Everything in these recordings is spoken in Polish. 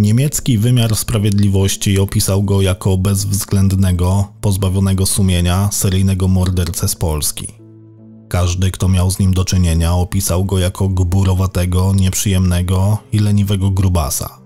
Niemiecki wymiar sprawiedliwości opisał go jako bezwzględnego, pozbawionego sumienia, seryjnego mordercę z Polski. Każdy, kto miał z nim do czynienia, opisał go jako gburowatego, nieprzyjemnego i leniwego grubasa.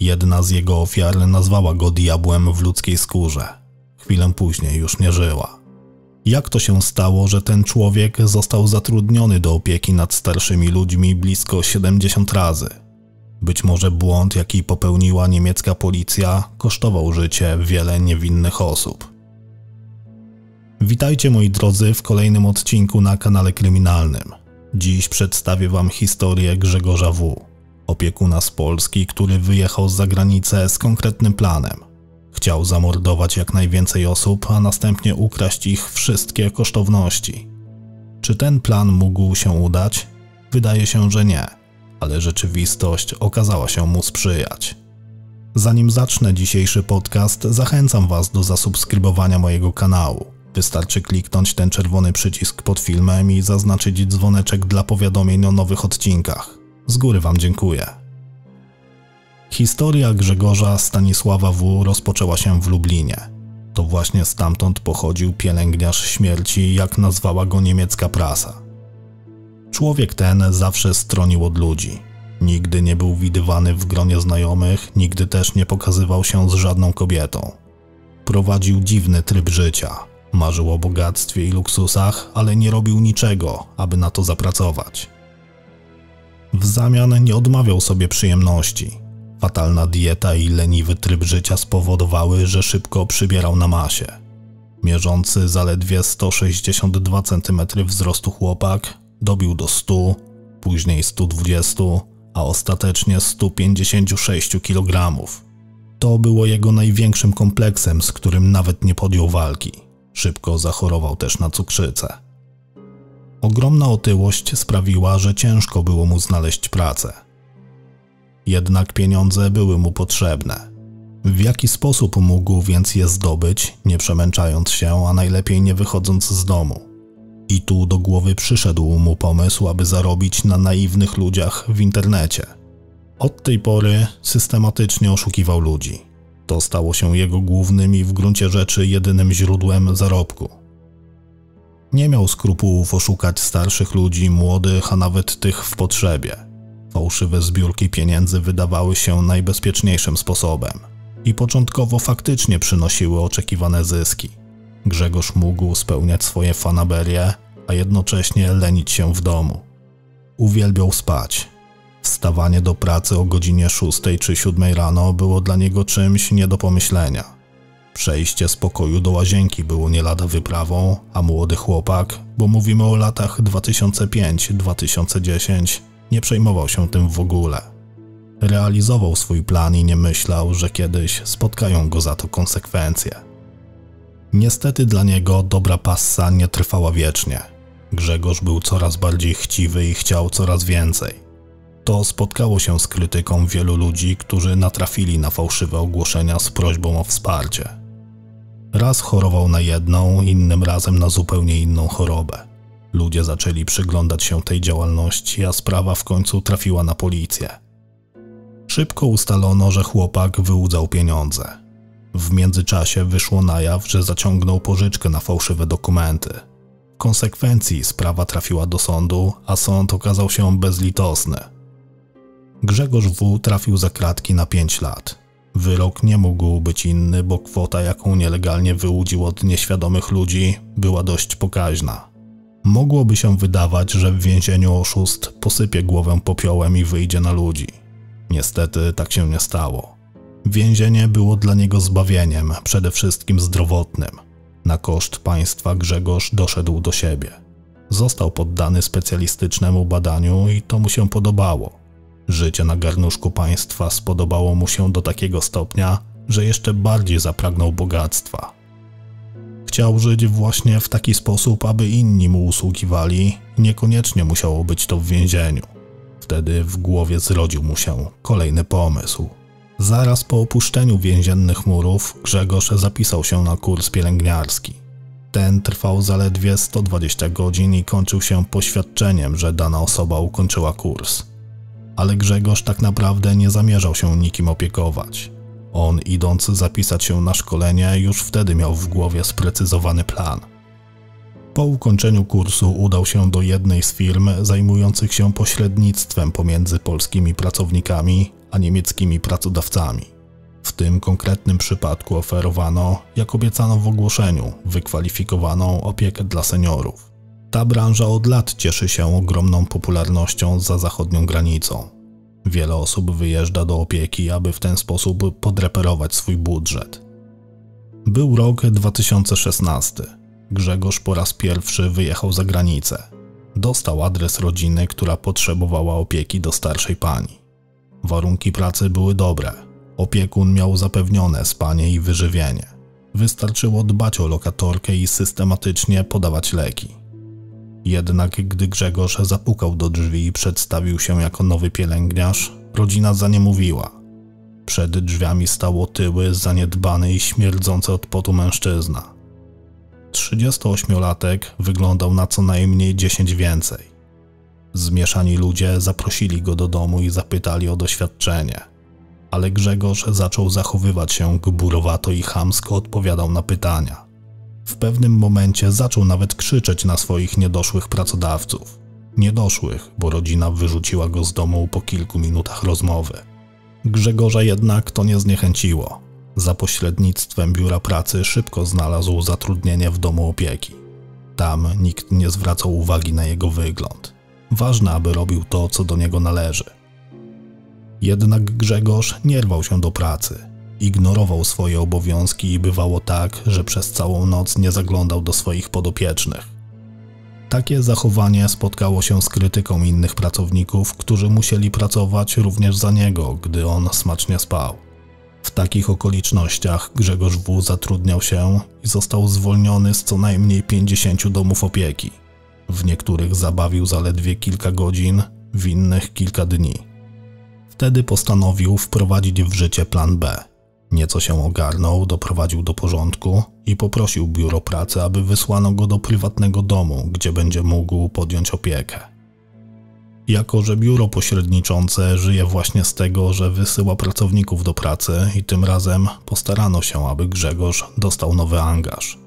Jedna z jego ofiar nazwała go diabłem w ludzkiej skórze. Chwilę później już nie żyła. Jak to się stało, że ten człowiek został zatrudniony do opieki nad starszymi ludźmi blisko 70 razy? Być może błąd, jaki popełniła niemiecka policja, kosztował życie wiele niewinnych osób. Witajcie moi drodzy w kolejnym odcinku na kanale kryminalnym. Dziś przedstawię wam historię Grzegorza W., opiekuna z Polski, który wyjechał za granicę z konkretnym planem. Chciał zamordować jak najwięcej osób, a następnie ukraść ich wszystkie kosztowności. Czy ten plan mógł się udać? Wydaje się, że nie, ale rzeczywistość okazała się mu sprzyjać. Zanim zacznę dzisiejszy podcast, zachęcam Was do zasubskrybowania mojego kanału. Wystarczy kliknąć ten czerwony przycisk pod filmem i zaznaczyć dzwoneczek dla powiadomień o nowych odcinkach. Z góry Wam dziękuję. Historia Grzegorza Stanisława W. rozpoczęła się w Lublinie. To właśnie stamtąd pochodził pielęgniarz śmierci, jak nazwała go niemiecka prasa. Człowiek ten zawsze stronił od ludzi. Nigdy nie był widywany w gronie znajomych, nigdy też nie pokazywał się z żadną kobietą. Prowadził dziwny tryb życia. Marzył o bogactwie i luksusach, ale nie robił niczego, aby na to zapracować. W zamian nie odmawiał sobie przyjemności. Fatalna dieta i leniwy tryb życia spowodowały, że szybko przybierał na masie. Mierzący zaledwie 162 cm wzrostu chłopak dobił do 100, później 120, a ostatecznie 156 kg. To było jego największym kompleksem, z którym nawet nie podjął walki. Szybko zachorował też na cukrzycę. Ogromna otyłość sprawiła, że ciężko było mu znaleźć pracę. Jednak pieniądze były mu potrzebne. W jaki sposób mógł więc je zdobyć, nie przemęczając się, a najlepiej nie wychodząc z domu? I tu do głowy przyszedł mu pomysł, aby zarobić na naiwnych ludziach w internecie. Od tej pory systematycznie oszukiwał ludzi. To stało się jego głównym i w gruncie rzeczy jedynym źródłem zarobku. Nie miał skrupułów oszukać starszych ludzi, młodych, a nawet tych w potrzebie. Fałszywe zbiórki pieniędzy wydawały się najbezpieczniejszym sposobem i początkowo faktycznie przynosiły oczekiwane zyski. Grzegorz mógł spełniać swoje fanaberie, a jednocześnie lenić się w domu. Uwielbiał spać. Wstawanie do pracy o godzinie 6 czy 7 rano było dla niego czymś nie do pomyślenia. Przejście z pokoju do łazienki było nie lada wyprawą, a młody chłopak, bo mówimy o latach 2005-2010, nie przejmował się tym w ogóle. Realizował swój plan i nie myślał, że kiedyś spotkają go za to konsekwencje. Niestety dla niego dobra passa nie trwała wiecznie. Grzegorz był coraz bardziej chciwy i chciał coraz więcej. To spotkało się z krytyką wielu ludzi, którzy natrafili na fałszywe ogłoszenia z prośbą o wsparcie. Raz chorował na jedną, innym razem na zupełnie inną chorobę. Ludzie zaczęli przyglądać się tej działalności, a sprawa w końcu trafiła na policję. Szybko ustalono, że chłopak wyłudzał pieniądze. W międzyczasie wyszło na jaw, że zaciągnął pożyczkę na fałszywe dokumenty. W konsekwencji sprawa trafiła do sądu, a sąd okazał się bezlitosny. Grzegorz W. trafił za kratki na 5 lat. Wyrok nie mógł być inny, bo kwota, jaką nielegalnie wyłudził od nieświadomych ludzi, była dość pokaźna. Mogłoby się wydawać, że w więzieniu oszust posypie głowę popiołem i wyjdzie na ludzi. Niestety tak się nie stało. Więzienie było dla niego zbawieniem, przede wszystkim zdrowotnym. Na koszt państwa Grzegorz doszedł do siebie. Został poddany specjalistycznemu badaniu i to mu się podobało. Życie na garnuszku państwa spodobało mu się do takiego stopnia, że jeszcze bardziej zapragnął bogactwa. Chciał żyć właśnie w taki sposób, aby inni mu usługiwali, niekoniecznie musiało być to w więzieniu. Wtedy w głowie zrodził mu się kolejny pomysł. Zaraz po opuszczeniu więziennych murów Grzegorz zapisał się na kurs pielęgniarski. Ten trwał zaledwie 120 godzin i kończył się poświadczeniem, że dana osoba ukończyła kurs. Ale Grzegorz tak naprawdę nie zamierzał się nikim opiekować. On, idąc zapisać się na szkolenie, już wtedy miał w głowie sprecyzowany plan. Po ukończeniu kursu udał się do jednej z firm zajmujących się pośrednictwem pomiędzy polskimi pracownikami a niemieckimi pracodawcami. W tym konkretnym przypadku oferowano, jak obiecano w ogłoszeniu, wykwalifikowaną opiekę dla seniorów. Ta branża od lat cieszy się ogromną popularnością za zachodnią granicą. Wiele osób wyjeżdża do opieki, aby w ten sposób podreperować swój budżet. Był rok 2016. Grzegorz po raz pierwszy wyjechał za granicę. Dostał adres rodziny, która potrzebowała opieki do starszej pani. Warunki pracy były dobre. Opiekun miał zapewnione spanie i wyżywienie. Wystarczyło dbać o lokatorkę i systematycznie podawać leki. Jednak gdy Grzegorz zapukał do drzwi i przedstawił się jako nowy pielęgniarz, rodzina zaniemówiła. Przed drzwiami stało tyły, zaniedbany i śmierdzący od potu mężczyzna. 38-latek wyglądał na co najmniej 10 więcej. Zmieszani ludzie zaprosili go do domu i zapytali o doświadczenie. Ale Grzegorz zaczął zachowywać się gburowato i chamsko odpowiadał na pytania. W pewnym momencie zaczął nawet krzyczeć na swoich niedoszłych pracodawców. Niedoszłych, bo rodzina wyrzuciła go z domu po kilku minutach rozmowy. Grzegorza jednak to nie zniechęciło. Za pośrednictwem biura pracy szybko znalazł zatrudnienie w domu opieki. Tam nikt nie zwracał uwagi na jego wygląd. Ważne, aby robił to, co do niego należy. Jednak Grzegorz nie rwał się do pracy. Ignorował swoje obowiązki i bywało tak, że przez całą noc nie zaglądał do swoich podopiecznych. Takie zachowanie spotkało się z krytyką innych pracowników, którzy musieli pracować również za niego, gdy on smacznie spał. Takich okolicznościach Grzegorz W. zatrudniał się i został zwolniony z co najmniej 50 domów opieki. W niektórych zabawił zaledwie kilka godzin, w innych kilka dni. Wtedy postanowił wprowadzić w życie plan B. Nieco się ogarnął, doprowadził do porządku i poprosił biuro pracy, aby wysłano go do prywatnego domu, gdzie będzie mógł podjąć opiekę. Jako, że biuro pośredniczące żyje właśnie z tego, że wysyła pracowników do pracy i tym razem postarano się, aby Grzegorz dostał nowy angaż.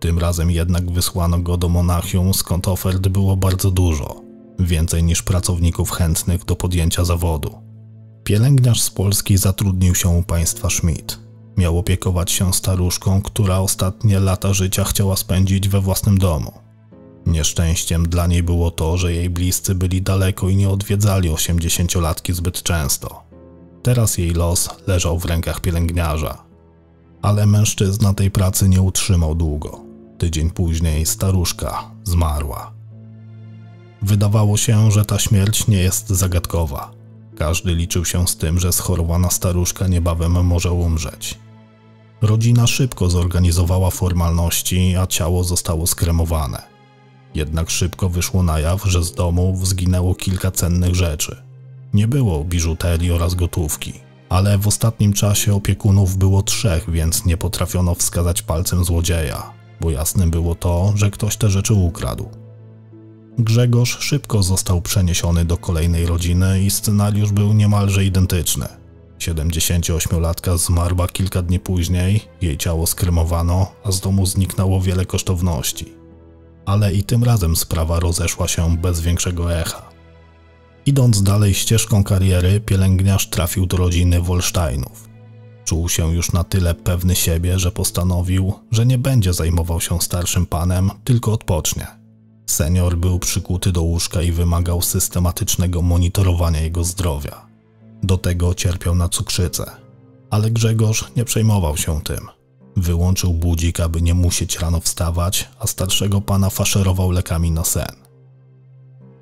Tym razem jednak wysłano go do Monachium, skąd ofert było bardzo dużo, więcej niż pracowników chętnych do podjęcia zawodu. Pielęgniarz z Polski zatrudnił się u państwa Schmidt. Miał opiekować się staruszką, która ostatnie lata życia chciała spędzić we własnym domu. Nieszczęściem dla niej było to, że jej bliscy byli daleko i nie odwiedzali osiemdziesięciolatki zbyt często. Teraz jej los leżał w rękach pielęgniarza. Ale mężczyzna tej pracy nie utrzymał długo. Tydzień później staruszka zmarła. Wydawało się, że ta śmierć nie jest zagadkowa. Każdy liczył się z tym, że schorowana staruszka niebawem może umrzeć. Rodzina szybko zorganizowała formalności, a ciało zostało skremowane. Jednak szybko wyszło na jaw, że z domu zginęło kilka cennych rzeczy. Nie było biżuterii oraz gotówki, ale w ostatnim czasie opiekunów było trzech, więc nie potrafiono wskazać palcem złodzieja, bo jasnym było to, że ktoś te rzeczy ukradł. Grzegorz szybko został przeniesiony do kolejnej rodziny i scenariusz był niemalże identyczny. 78-latka zmarła kilka dni później, jej ciało skremowano, a z domu zniknęło wiele kosztowności. Ale i tym razem sprawa rozeszła się bez większego echa. Idąc dalej ścieżką kariery, pielęgniarz trafił do rodziny Wolsteinów. Czuł się już na tyle pewny siebie, że postanowił, że nie będzie zajmował się starszym panem, tylko odpocznie. Senior był przykuty do łóżka i wymagał systematycznego monitorowania jego zdrowia. Do tego cierpiał na cukrzycę. Ale Grzegorz nie przejmował się tym. Wyłączył budzik, aby nie musieć rano wstawać, a starszego pana faszerował lekami na sen.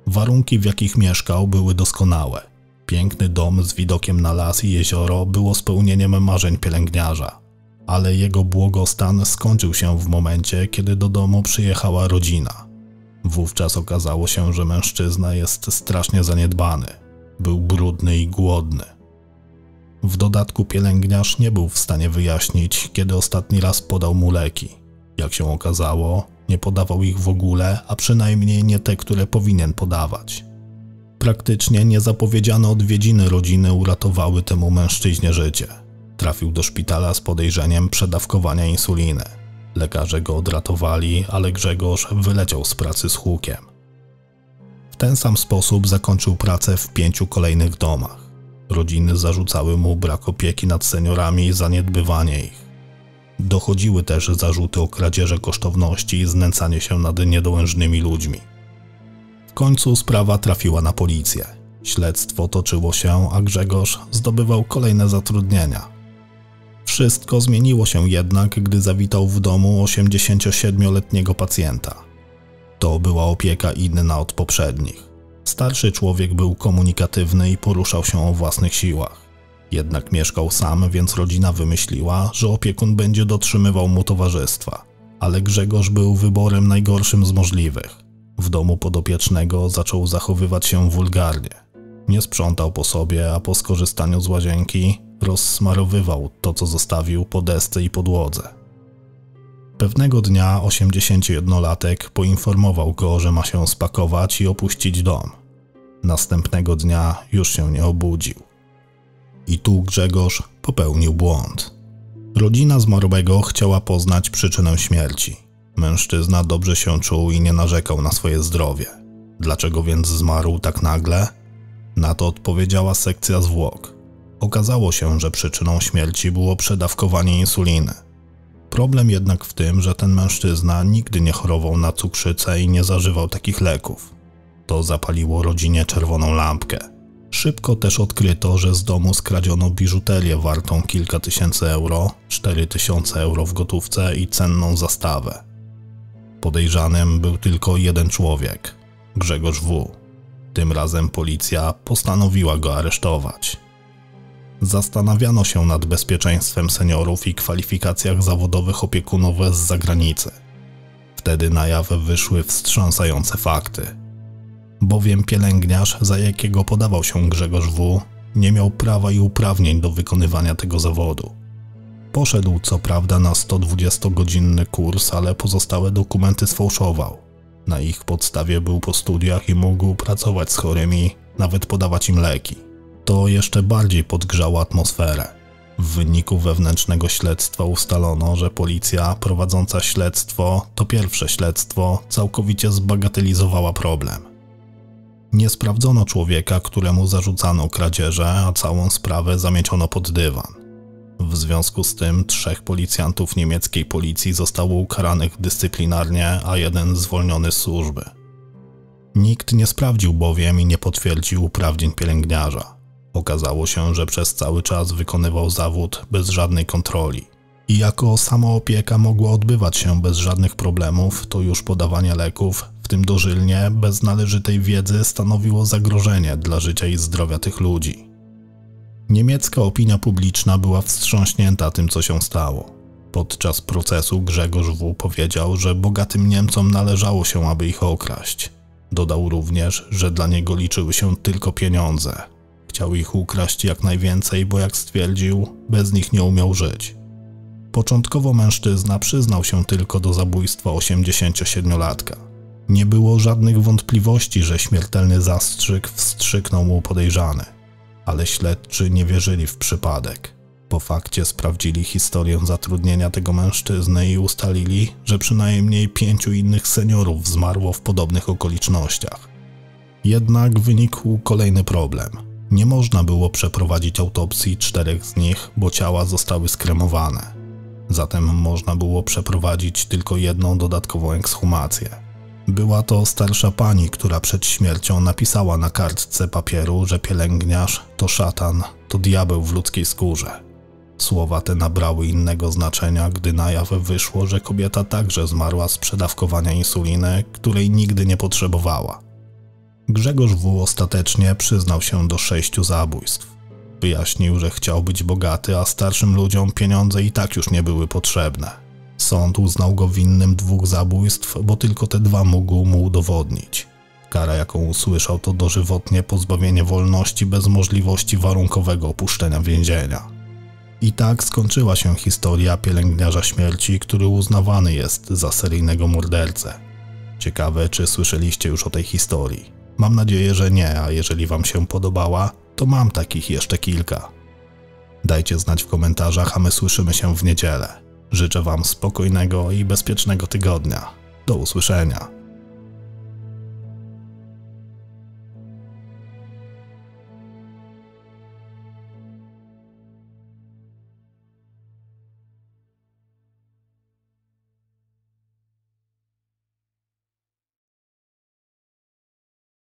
Warunki, w jakich mieszkał, były doskonałe. Piękny dom z widokiem na las i jezioro było spełnieniem marzeń pielęgniarza. Ale jego błogostan skończył się w momencie, kiedy do domu przyjechała rodzina. Wówczas okazało się, że mężczyzna jest strasznie zaniedbany. Był brudny i głodny. W dodatku pielęgniarz nie był w stanie wyjaśnić, kiedy ostatni raz podał mu leki. Jak się okazało, nie podawał ich w ogóle, a przynajmniej nie te, które powinien podawać. Praktycznie niezapowiedziane odwiedziny rodziny uratowały temu mężczyźnie życie. Trafił do szpitala z podejrzeniem przedawkowania insuliny. Lekarze go odratowali, ale Grzegorz wyleciał z pracy z hukiem. W ten sam sposób zakończył pracę w pięciu kolejnych domach. Rodziny zarzucały mu brak opieki nad seniorami i zaniedbywanie ich. Dochodziły też zarzuty o kradzieże kosztowności i znęcanie się nad niedołężnymi ludźmi. W końcu sprawa trafiła na policję. Śledztwo toczyło się, a Grzegorz zdobywał kolejne zatrudnienia. Wszystko zmieniło się jednak, gdy zawitał w domu 87-letniego pacjenta. To była opieka inna od poprzednich. Starszy człowiek był komunikatywny i poruszał się o własnych siłach. Jednak mieszkał sam, więc rodzina wymyśliła, że opiekun będzie dotrzymywał mu towarzystwa. Ale Grzegorz był wyborem najgorszym z możliwych. W domu podopiecznego zaczął zachowywać się wulgarnie. Nie sprzątał po sobie, a po skorzystaniu z łazienki rozsmarowywał to, co zostawił po desce i podłodze. Pewnego dnia 81-latek poinformował go, że ma się spakować i opuścić dom. Następnego dnia już się nie obudził. I tu Grzegorz popełnił błąd. Rodzina zmarłego chciała poznać przyczynę śmierci. Mężczyzna dobrze się czuł i nie narzekał na swoje zdrowie. Dlaczego więc zmarł tak nagle? Na to odpowiedziała sekcja zwłok. Okazało się, że przyczyną śmierci było przedawkowanie insuliny. Problem jednak w tym, że ten mężczyzna nigdy nie chorował na cukrzycę i nie zażywał takich leków. To zapaliło rodzinie czerwoną lampkę. Szybko też odkryto, że z domu skradziono biżuterię wartą kilka tysięcy euro, 4 tysiące euro w gotówce i cenną zastawę. Podejrzanym był tylko jeden człowiek Grzegorz W. Tym razem policja postanowiła go aresztować. Zastanawiano się nad bezpieczeństwem seniorów i kwalifikacjach zawodowych opiekunów z zagranicy. Wtedy na jaw wyszły wstrząsające fakty. Bowiem pielęgniarz, za jakiego podawał się Grzegorz W., nie miał prawa i uprawnień do wykonywania tego zawodu. Poszedł co prawda na 120-godzinny kurs, ale pozostałe dokumenty sfałszował. Na ich podstawie był po studiach i mógł pracować z chorymi, nawet podawać im leki to jeszcze bardziej podgrzało atmosferę. W wyniku wewnętrznego śledztwa ustalono, że policja prowadząca śledztwo, to pierwsze śledztwo, całkowicie zbagatelizowała problem. Nie sprawdzono człowieka, któremu zarzucano kradzieże, a całą sprawę zamieciono pod dywan. W związku z tym trzech policjantów niemieckiej policji zostało ukaranych dyscyplinarnie, a jeden zwolniony z służby. Nikt nie sprawdził bowiem i nie potwierdził uprawnień pielęgniarza. Okazało się, że przez cały czas wykonywał zawód bez żadnej kontroli. I jako samoopieka mogła odbywać się bez żadnych problemów, to już podawanie leków, w tym dożylnie, bez należytej wiedzy stanowiło zagrożenie dla życia i zdrowia tych ludzi. Niemiecka opinia publiczna była wstrząśnięta tym, co się stało. Podczas procesu Grzegorz W. powiedział, że bogatym Niemcom należało się, aby ich okraść. Dodał również, że dla niego liczyły się tylko pieniądze, Chciał ich ukraść jak najwięcej, bo jak stwierdził, bez nich nie umiał żyć. Początkowo mężczyzna przyznał się tylko do zabójstwa 87-latka. Nie było żadnych wątpliwości, że śmiertelny zastrzyk wstrzyknął mu podejrzany, ale śledczy nie wierzyli w przypadek. Po fakcie sprawdzili historię zatrudnienia tego mężczyzny i ustalili, że przynajmniej pięciu innych seniorów zmarło w podobnych okolicznościach. Jednak wynikł kolejny problem – nie można było przeprowadzić autopsji czterech z nich, bo ciała zostały skremowane. Zatem można było przeprowadzić tylko jedną dodatkową ekshumację. Była to starsza pani, która przed śmiercią napisała na kartce papieru, że pielęgniarz to szatan, to diabeł w ludzkiej skórze. Słowa te nabrały innego znaczenia, gdy na jaw wyszło, że kobieta także zmarła z przedawkowania insuliny, której nigdy nie potrzebowała. Grzegorz W. ostatecznie przyznał się do sześciu zabójstw. Wyjaśnił, że chciał być bogaty, a starszym ludziom pieniądze i tak już nie były potrzebne. Sąd uznał go winnym dwóch zabójstw, bo tylko te dwa mógł mu udowodnić. Kara, jaką usłyszał, to dożywotnie pozbawienie wolności bez możliwości warunkowego opuszczenia więzienia. I tak skończyła się historia pielęgniarza śmierci, który uznawany jest za seryjnego mordercę. Ciekawe, czy słyszeliście już o tej historii. Mam nadzieję, że nie, a jeżeli Wam się podobała, to mam takich jeszcze kilka. Dajcie znać w komentarzach, a my słyszymy się w niedzielę. Życzę Wam spokojnego i bezpiecznego tygodnia. Do usłyszenia.